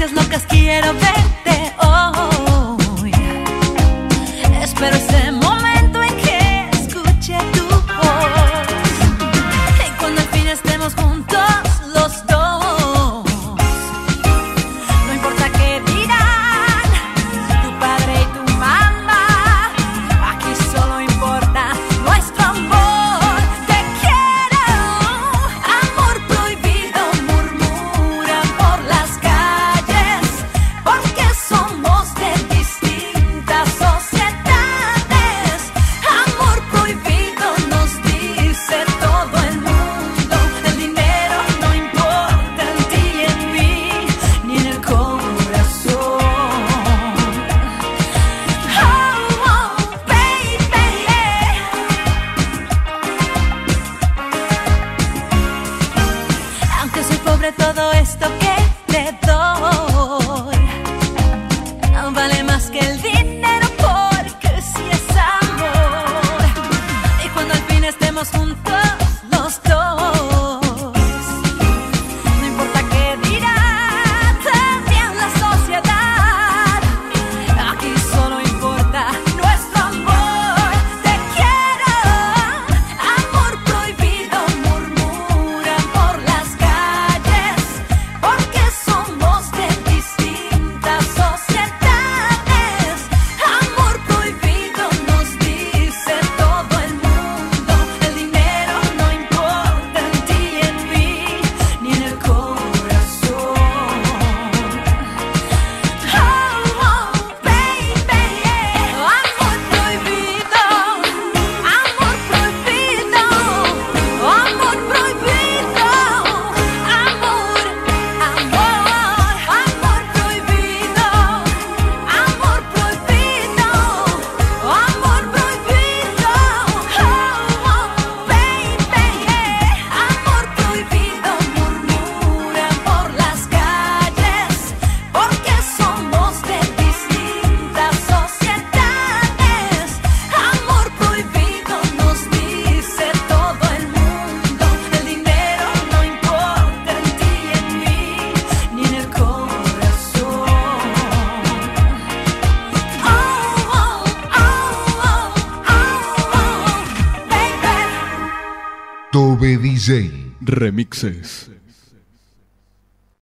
caricias locas quiero ver. Tobe DJ Remixes.